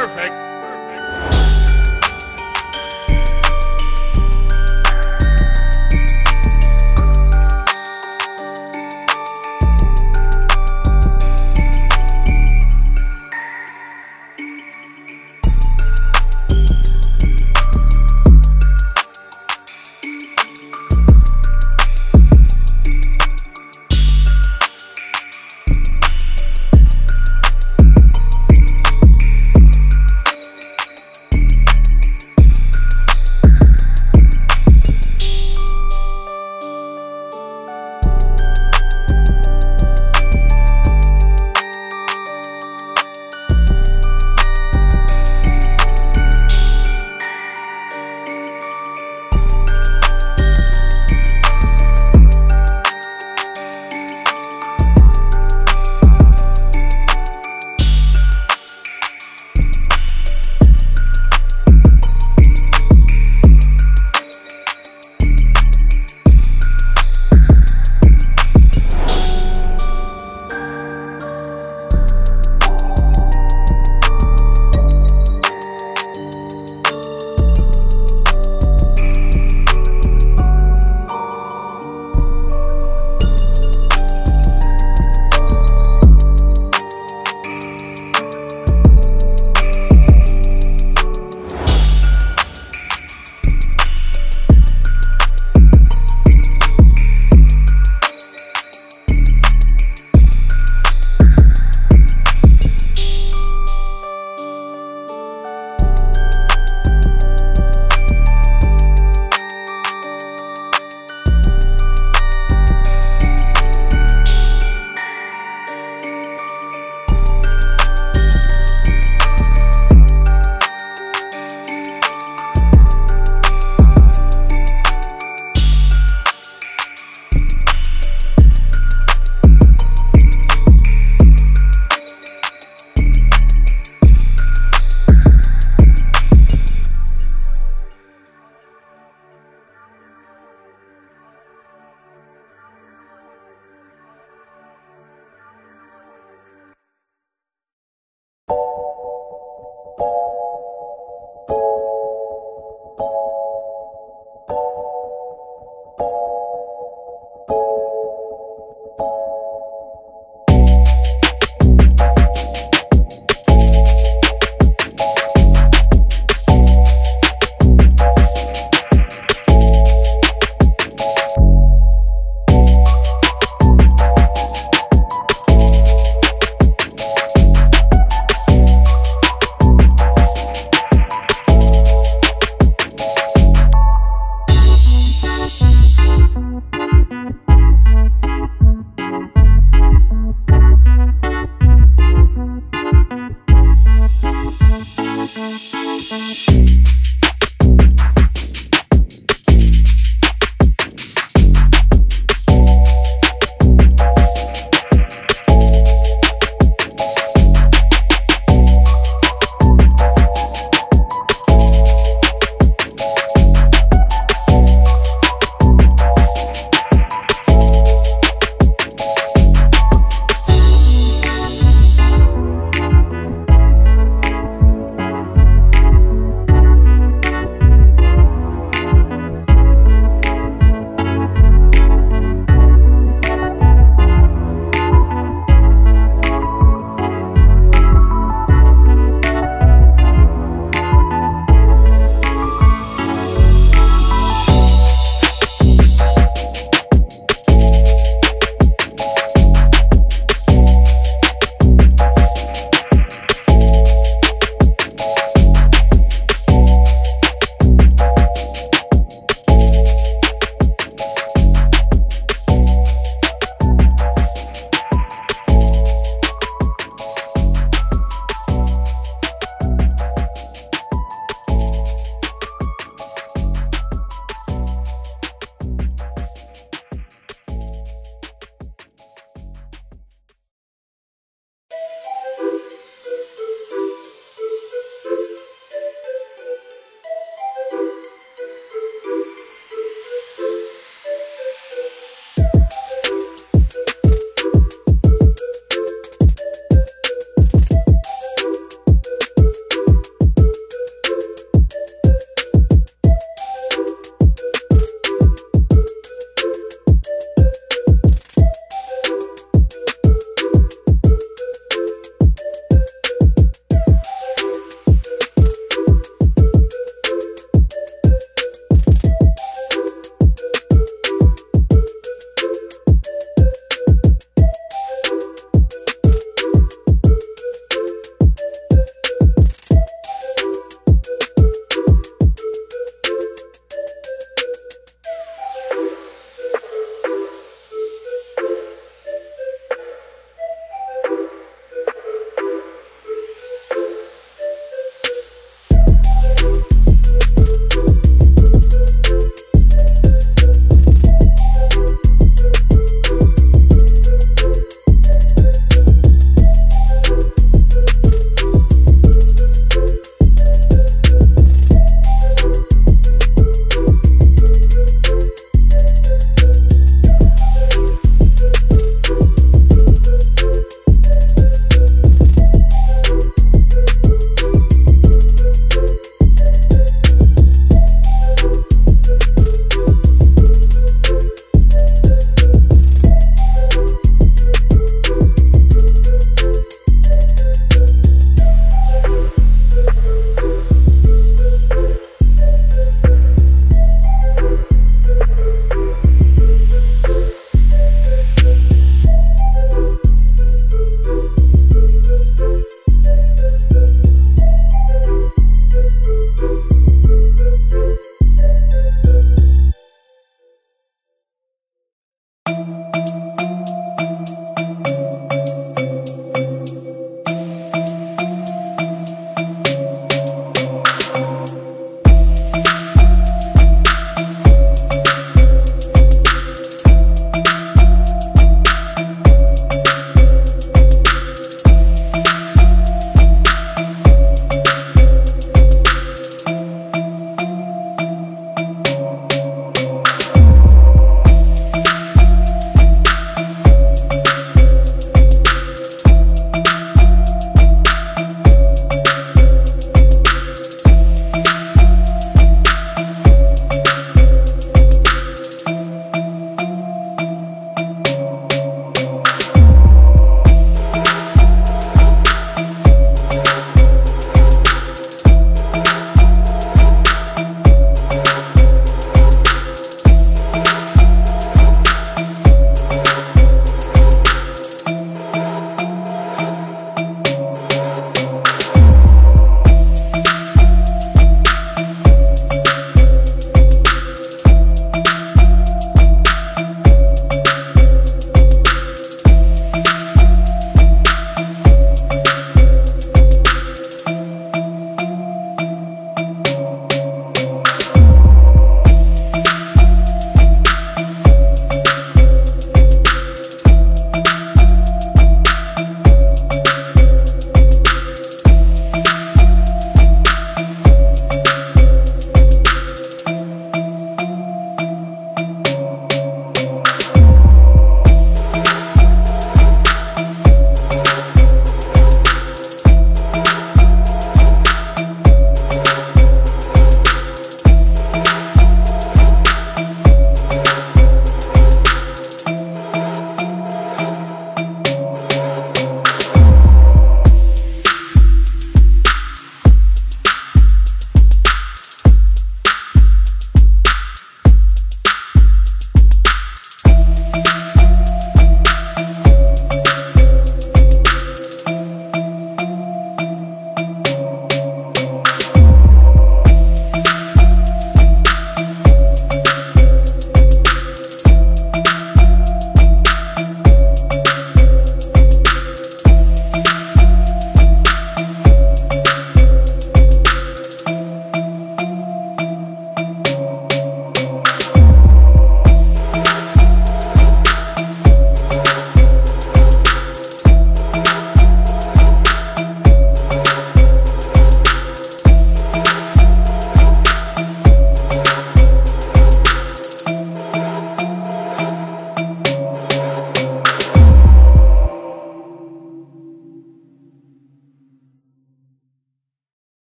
Perfect.